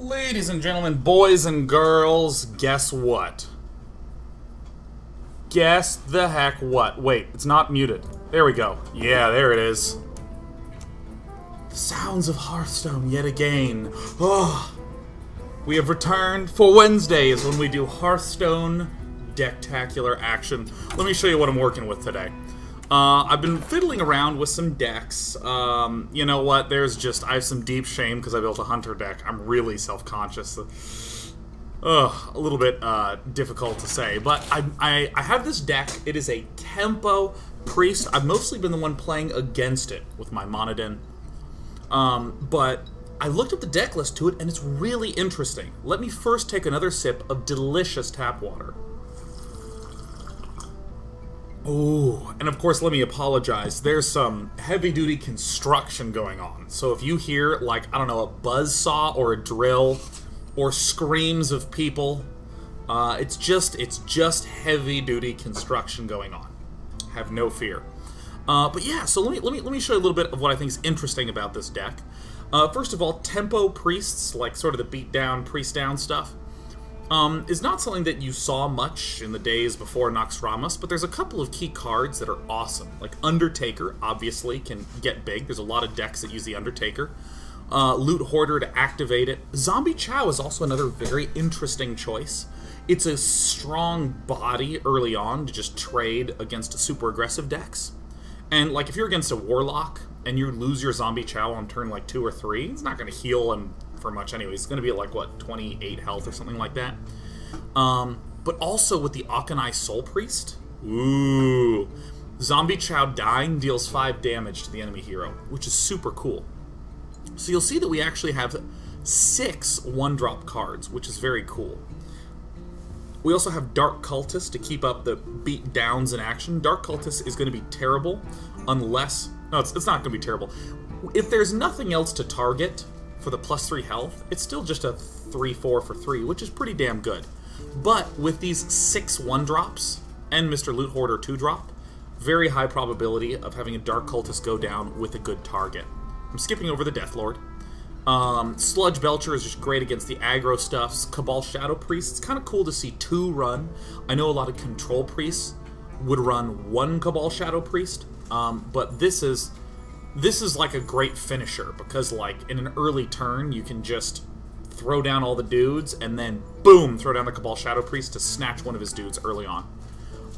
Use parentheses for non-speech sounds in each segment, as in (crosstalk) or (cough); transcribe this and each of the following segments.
Ladies and gentlemen, boys and girls, guess what? Guess the heck what? Wait, it's not muted. There we go. Yeah, there it is. The sounds of Hearthstone yet again. Oh, we have returned for Wednesdays when we do Hearthstone Decktacular action. Let me show you what I'm working with today. Uh, I've been fiddling around with some decks. Um, you know what? There's just I have some deep shame because I built a hunter deck. I'm really self-conscious. Ugh, a little bit uh, difficult to say, but I, I I have this deck. It is a tempo priest. I've mostly been the one playing against it with my Monoden. Um, but I looked at the deck list to it, and it's really interesting. Let me first take another sip of delicious tap water. Oh, and of course, let me apologize. There's some heavy duty construction going on. So if you hear, like, I don't know, a buzz saw or a drill or screams of people, uh, it's just it's just heavy duty construction going on. Have no fear. Uh, but yeah, so let me let me let me show you a little bit of what I think is interesting about this deck. Uh, first of all, tempo priests, like sort of the beat down, priest down stuff um, is not something that you saw much in the days before Naxxramas, but there's a couple of key cards that are awesome. Like Undertaker, obviously, can get big. There's a lot of decks that use the Undertaker. Uh, Loot Hoarder to activate it. Zombie Chow is also another very interesting choice. It's a strong body early on to just trade against super aggressive decks. And, like, if you're against a Warlock and you lose your Zombie Chow on turn, like, 2 or 3, it's not going to heal and for much anyway. It's going to be like, what, 28 health or something like that. Um, but also with the Auchenai Soul Priest. Ooh. Zombie Chow dying deals 5 damage to the enemy hero, which is super cool. So you'll see that we actually have six one-drop cards, which is very cool. We also have Dark Cultist to keep up the beat downs in action. Dark Cultist is going to be terrible unless... No, it's, it's not going to be terrible. If there's nothing else to target, for the plus 3 health, it's still just a 3-4 for 3, which is pretty damn good. But with these 6 1-drops and Mr. Loot Hoarder 2-drop, very high probability of having a Dark Cultist go down with a good target. I'm skipping over the Death Lord. Um, Sludge Belcher is just great against the aggro stuffs. Cabal Shadow Priest, it's kind of cool to see two run. I know a lot of Control Priests would run one Cabal Shadow Priest, um, but this is this is like a great finisher because like in an early turn you can just throw down all the dudes and then boom throw down the Cabal Shadow Priest to snatch one of his dudes early on.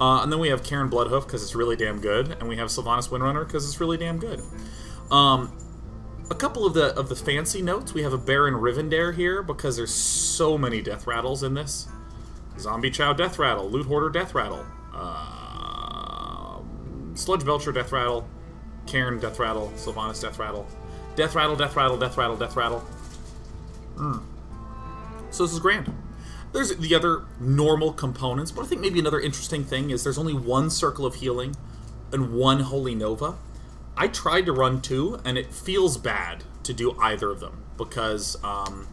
Uh, and then we have Cairne Bloodhoof because it's really damn good, and we have Sylvanas Windrunner because it's really damn good. Um, a couple of the of the fancy notes. We have a Baron Rivendare here because there's so many death rattles in this. Zombie Chow Death Rattle, Loot Hoarder Death Rattle, uh, Sludge Belcher Death Rattle, Cairne Death Rattle, Sylvanas Death Rattle. Death Rattle, Death Rattle, Death Rattle, Death Rattle. Mm. So this is grand. There's the other normal components, but I think maybe another interesting thing is there's only one Circle of Healing and one Holy Nova. I tried to run two, and it feels bad to do either of them because um,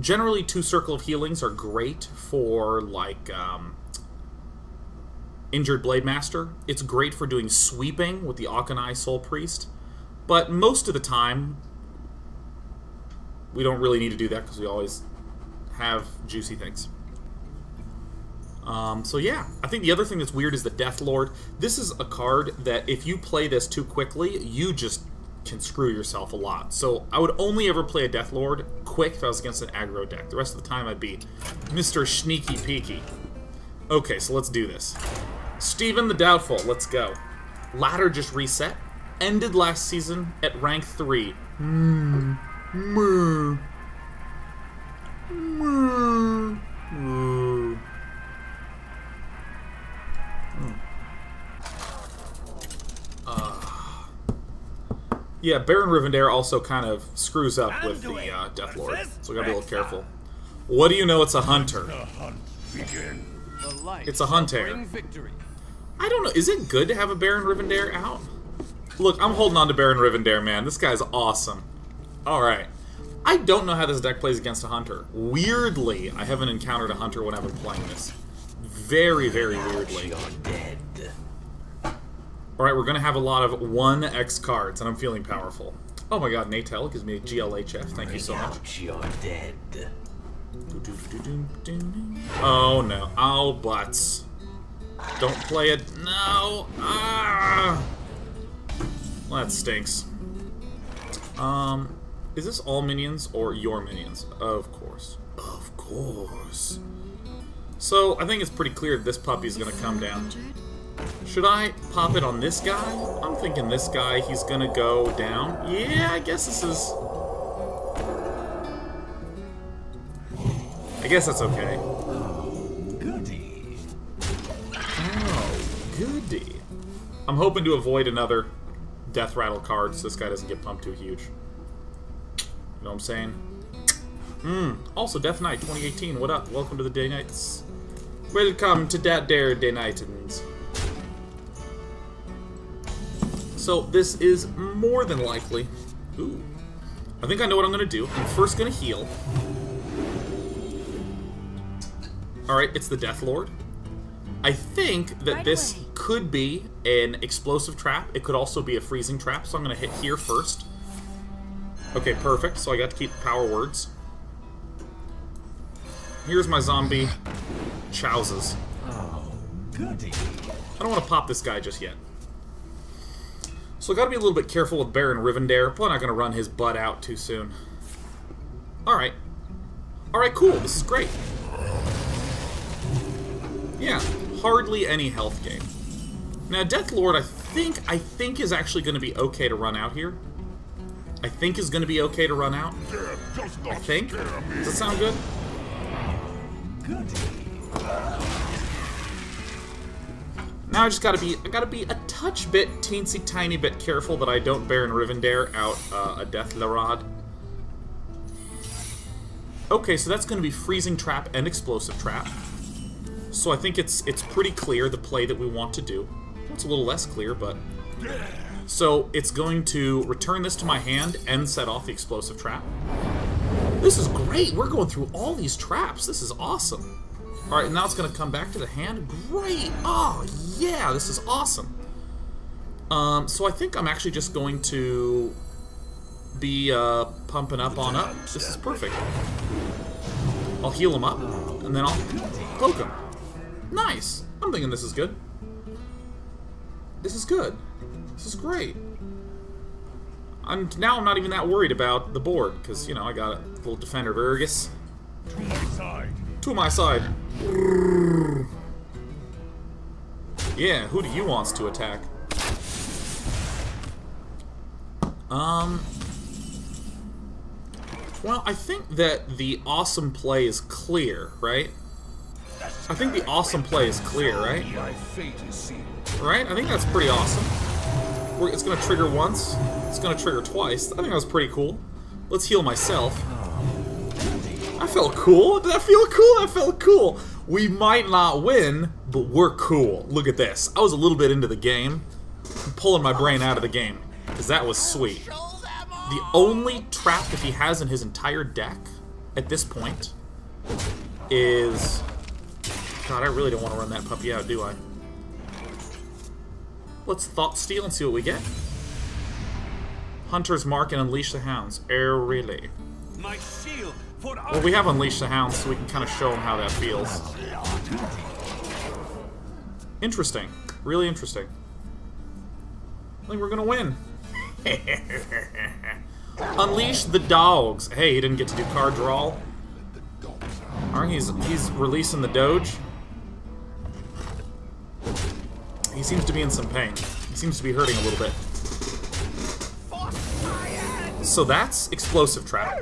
generally two Circle of Healings are great for like um, Injured Blade Master. It's great for doing sweeping with the Auchenai Soul Priest, but most of the time, we don't really need to do that because we always have juicy things. Um, so yeah, I think the other thing that's weird is the Death Lord. This is a card that if you play this too quickly, you just can screw yourself a lot. So I would only ever play a Death Lord quick if I was against an aggro deck. The rest of the time I'd be Mr. Sneaky Peaky. Okay, so let's do this. Stephen the Doubtful, let's go. Ladder just reset. Ended last season at rank 3. Mm. Mm. Mm. Mm. Uh, yeah, Baron Rivendare also kind of screws up with the uh, Death Lord, so we gotta be a little careful. What do you know? It's a hunter. It's a hunter. I don't know. Is it good to have a Baron Rivendare out? Look, I'm holding on to Baron Rivendare, man. This guy's awesome. Alright. I don't know how this deck plays against a hunter. Weirdly, I haven't encountered a hunter when I've been playing this. Very, very weirdly. Alright, we're gonna have a lot of 1x cards, and I'm feeling powerful. Oh my god, Natel gives me a GLHF. Thank you so much. You're dead. Oh no. Oh, butts. Don't play it. No! Ah! Well, that stinks. Um, is this all minions or your minions? Of course. Of course. So, I think it's pretty clear this puppy's gonna come down. Should I pop it on this guy? I'm thinking this guy, he's gonna go down. Yeah, I guess this is... I guess that's okay. Goody. Oh, goody. I'm hoping to avoid another death rattle card so this guy doesn't get pumped too huge. You know what I'm saying? Mmm. Also, Death Knight 2018, what up? Welcome to the Day Nights. Welcome to that Dare Day Nightins. So, this is more than likely... Ooh. I think I know what I'm going to do. I'm first going to heal. Alright, it's the Death Lord. I think that Right this away. could be an explosive trap. It could also be a freezing trap, so I'm going to hit here first. Okay, perfect. So I got to keep power words. Here's my zombie chowses. Oh, goody. I don't want to pop this guy just yet. So I gotta be a little bit careful with Baron Rivendare. Probably not gonna run his butt out too soon. Alright. Alright, cool. This is great. Yeah, hardly any health gain. Now, Death Lord, I think, I think is actually gonna be okay to run out here. I think is gonna be okay to run out. I think. Does that sound good? Goody. Now I just gotta be, I gotta be a touch bit, teensy tiny bit careful that I don't Baron Rivendare out uh, a Death Larod. Okay, so that's gonna be Freezing Trap and Explosive Trap. So I think it's it's pretty clear the play that we want to do. It's a little less clear, but... So it's going to return this to my hand and set off the Explosive Trap. This is great! We're going through all these traps. This is awesome. Alright, now it's going to come back to the hand. Great! Oh, yeah, this is awesome. Um, so I think I'm actually just going to be uh, pumping up on up. This is perfect. I'll heal him up, and then I'll poke him. Nice! I'm thinking this is good. This is good. This is great. I'm now I'm not even that worried about the board because you know I got a little defender of Argus To my side. to my side. Yeah, who do you wants to attack? Um. Well, I think that the awesome play is clear, right? I think the awesome play is clear, right? Right? I think that's pretty awesome. We're, it's gonna trigger once. It's gonna trigger twice. I think that was pretty cool. Let's heal myself. I felt cool. Did that feel cool? That felt cool. We might not win, but we're cool. Look at this. I was a little bit into the game. I'm pulling my brain out of the game. Because that was sweet. The only trap that he has in his entire deck at this point is... God, I really don't want to run that puppy out, do I? Let's Thought Steal and see what we get. Hunter's Mark and Unleash the Hounds. Really? My shield for Well, we have Unleash the Hounds, so we can kind of show them how that feels. Interesting. Really interesting. I think we're gonna win. (laughs) Unleash the dogs. Hey, he didn't get to do card draw. Alright, he's he's releasing the Doge. He seems to be in some pain. He seems to be hurting a little bit. So that's explosive trap.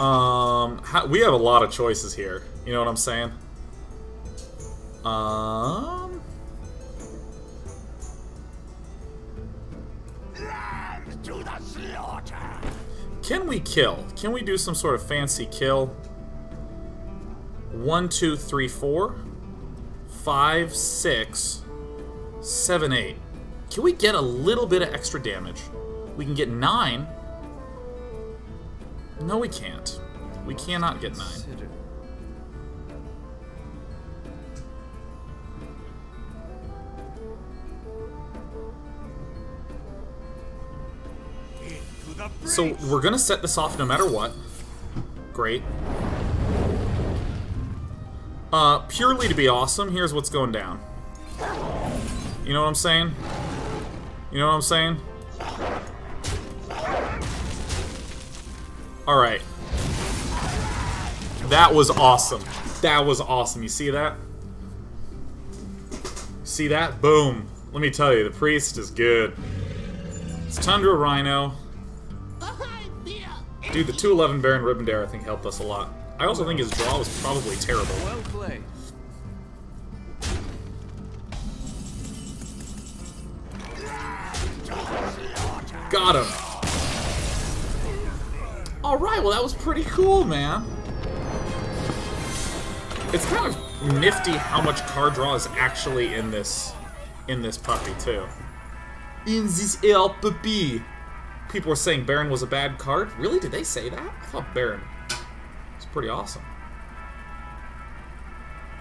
Um, how, we have a lot of choices here. You know what I'm saying? Um, to the slaughter. Can we kill? Can we do some sort of fancy kill? One, two, three, four, five, six, seven, eight. Can we get a little bit of extra damage? We can get nine. No, we can't. We cannot get nine. So we're gonna set this off no matter what. Great. Uh, purely to be awesome, here's what's going down. You know what I'm saying? You know what I'm saying? Alright. That was awesome. That was awesome. You see that? See that? Boom. Let me tell you, the priest is good. It's Tundra Rhino. Dude, the 211 Baron Rivendare I think helped us a lot. I also think his draw was probably terrible. Well played. Got him. Alright, well that was pretty cool, man. It's kind of nifty how much card draw is actually in this in this puppy too. In this El puppy. People were saying Baron was a bad card. Really? Did they say that? I thought Baron was pretty awesome.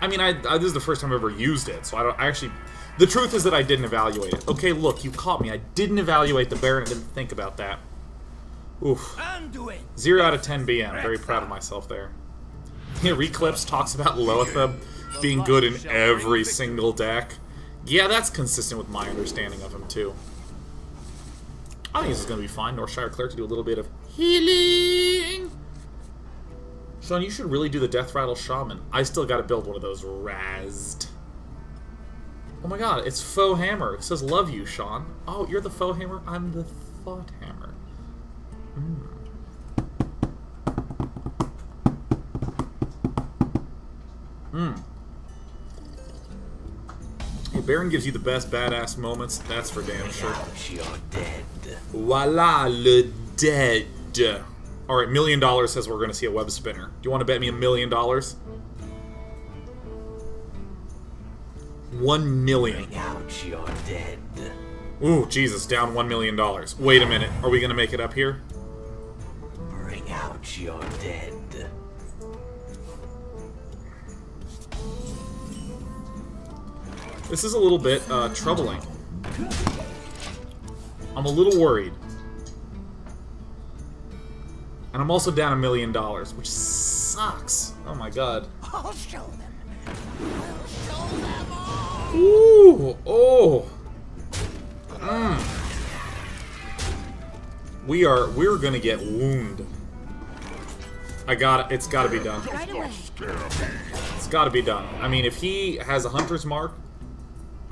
I mean, I, I this is the first time I've ever used it, so I don't I actually. The truth is that I didn't evaluate it. Okay, look, you caught me. I didn't evaluate the Baron. I didn't think about that. Oof. Zero out of ten BM. Very proud of myself there. (laughs) Yeah, Reclipse talks about Loatheb being good in every single deck. Yeah, that's consistent with my understanding of him too. I think this is going to be fine. Northshire Cleric to do a little bit of healing. Sean, you should really do the Death Rattle Shaman. I still got to build one of those razzed. Oh my god, it's Faux Hammer. It says love you, Sean. Oh, you're the Faux Hammer? I'm the Thought Hammer. Hmm. Baron gives you the best badass moments. That's for damn sure. You're dead. Voila, le dead. Alright, million dollars says we're to see a web spinner. Do you want to bet me a million dollars? One million. Out your dead. Ooh, Jesus, down one million dollars. Wait a minute. Are we to make it up here? This is a little bit uh, troubling. I'm a little worried. And I'm also down a million dollars, which sucks. Oh my god. I'll show them. I'll show them all. Ooh, oh. Mm. We are we're gonna get wounded. I got it. It's got to be done. It's got to be done. I mean, if he has a hunter's mark,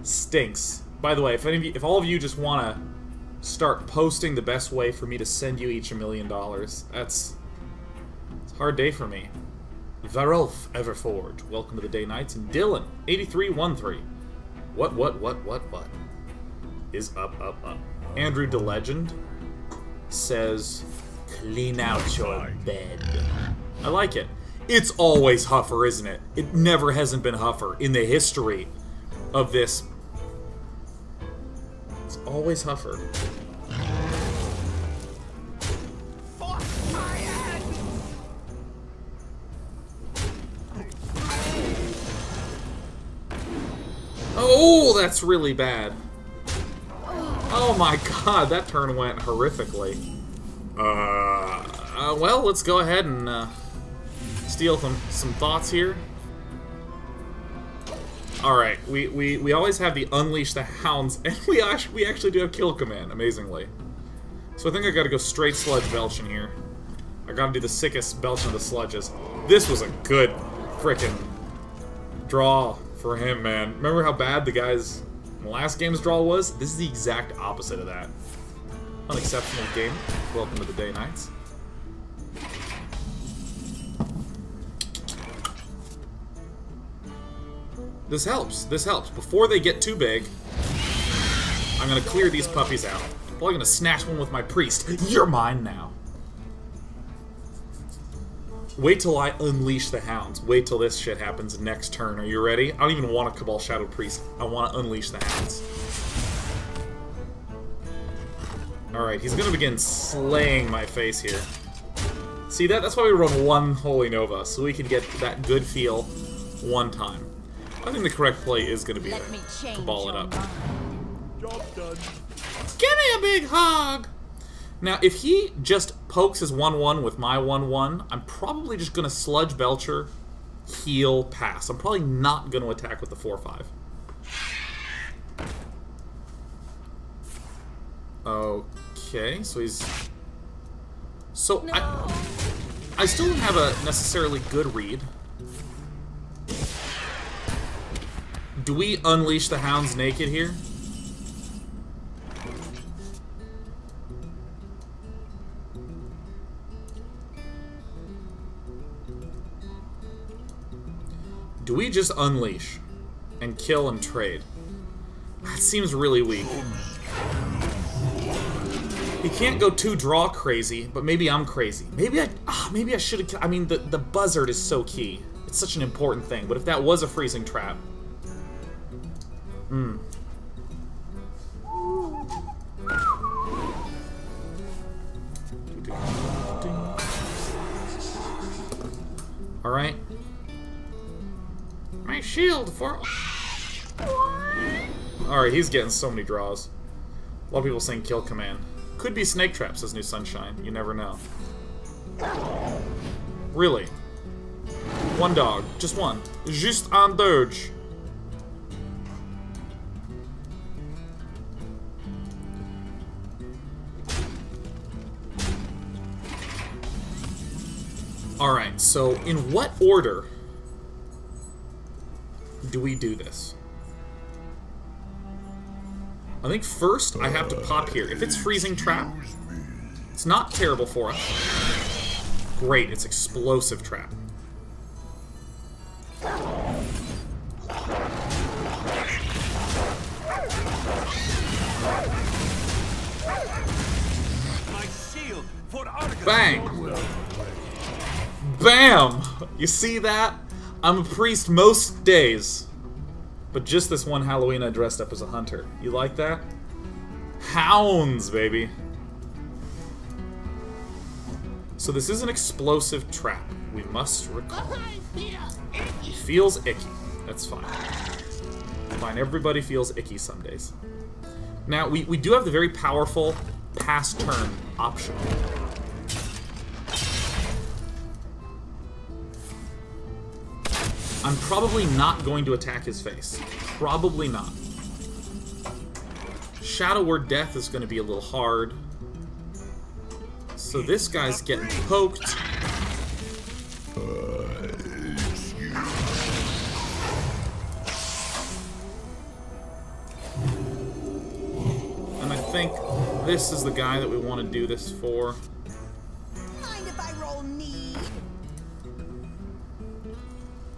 stinks. By the way, if any of you, if all of you just want to start posting the best way for me to send you each a million dollars, that's it's a hard day for me. Varolf Everforge, welcome to the Day Nights, and Dylan eighty three one three. What what what what what is up up up? Andrew DeLegend says, "Clean out your bed." I like it. It's always Huffer, isn't it? It never hasn't been Huffer in the history of this. Always Huffer. Oh, that's really bad. Oh my god, that turn went horrifically. Uh, uh well, let's go ahead and uh, steal some some thoughts here. All right, we, we we always have the unleash the hounds, (laughs) and we actually we actually do have kill command, amazingly. So I think I got to go straight sludge belching here. I got to do the sickest belching of the sludges. This was a good frickin' draw for him, man. Remember how bad the guy's last game's draw was? This is the exact opposite of that. Unexceptional game. Welcome to the day nights. This helps. This helps. Before they get too big, I'm gonna clear these puppies out. Probably gonna snatch one with my priest. You're mine now. Wait till I unleash the hounds. Wait till this shit happens next turn. Are you ready? I don't even want a Cabal Shadow Priest. I want to unleash the hounds. Alright, he's gonna begin slaying my face here. See that? That's why we run one Holy Nova, so we can get that good feel one time. I think the correct play is gonna be Let to change ball it up. Give me a big hug! Now, if he just pokes his 1-1 with my 1-1, I'm probably just going to Sludge Belcher, heal, pass. I'm probably not going to attack with the 4-5. Okay, so he's... So, I, I still don't have a necessarily good read. Do we unleash the hounds naked here? Do we just unleash and kill and trade? That seems really weak. He can't go too draw crazy, but maybe I'm crazy. Maybe I, ah, maybe I should have. I mean, the the buzzard is so key. It's such an important thing. But if that was a freezing trap, hmm. All right. My shield for. All right, he's getting so many draws. A lot of people saying kill command. Could be snake traps, says New Sunshine. You never know. Really? One dog. Just one. Just un doge. Alright, so in what order do we do this? I think first I have to pop here. If it's freezing trap, it's not terrible for us. Great, it's explosive trap. Bang! Bam! You see that? I'm a priest most days. But just this one Halloween I dressed up as a hunter. You like that? Hounds, baby! So this is an explosive trap. We must recall. He feels icky. That's fine. Fine, everybody feels icky some days. Now, we, we do have the very powerful pass turn option. I'm probably not going to attack his face. Probably not. Shadow Word Death is going to be a little hard. So this guy's getting poked. And I think this is the guy that we want to do this for.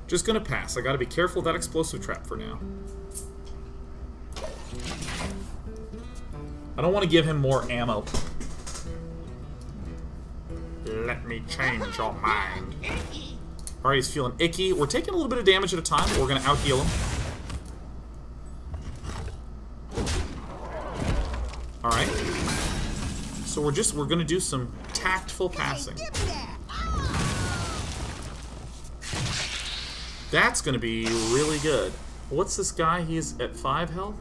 Just gonna pass. I gotta be careful of that explosive trap for now. I don't want to give him more ammo. Let me change your mind. Alright, he's feeling icky. We're taking a little bit of damage at a time, but we're gonna out-heal him. Alright. So we're just, we're gonna do some tactful passing. That's gonna be really good. What's this guy? He's at 5 health?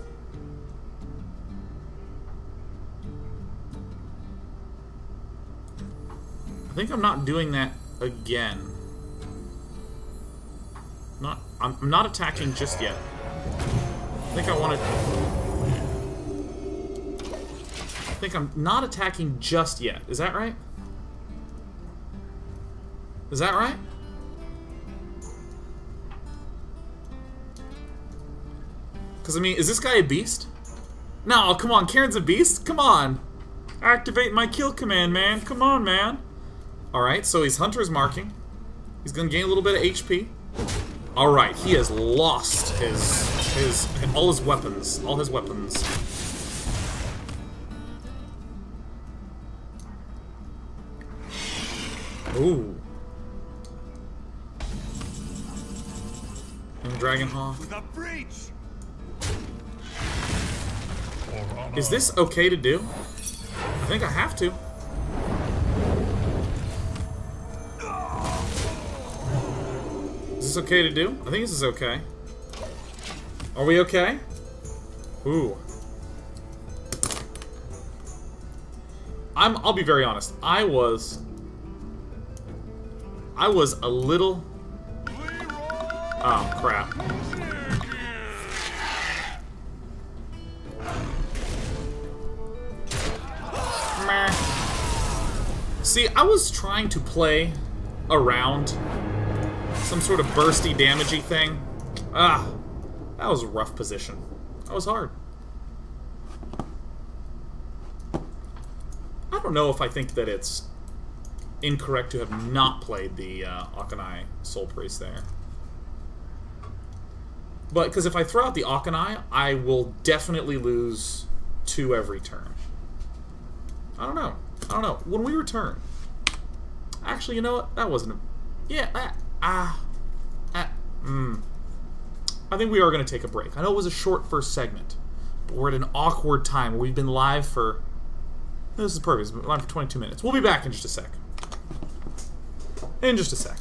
I think I'm not doing that again. Not, I'm I'm not attacking just yet. I think I want to... I think I'm not attacking just yet. Is that right? Is that right? Because, I mean, is this guy a beast? No, come on, Cairne's a beast? Come on! Activate my kill command, man. Come on, man. Alright, so he's Hunter's marking. He's gonna gain a little bit of HP. Alright, he has lost his, his, all his weapons. All his weapons. Ooh. And Dragon Hawk. The breach! Is this okay to do? I think I have to. Is this okay to do? I think this is okay. Are we okay? Ooh. I'm. I'll be very honest. I was. I was a little. Oh crap. See, I was trying to play around some sort of bursty, damagey thing. Ah, that was a rough position. That was hard. I don't know if I think that it's incorrect to have not played the uh, Auchenai Soul Priest there. But, because if I throw out the Auchenai, I will definitely lose two every turn. I don't know. I don't know. When we return... Actually, you know what? That wasn't a... Yeah, ah... Ah... I think we are going to take a break. I know it was a short first segment, but we're at an awkward time we've been live for... This is perfect. It's been live for 22 minutes. We'll be back in just a sec. In just a sec.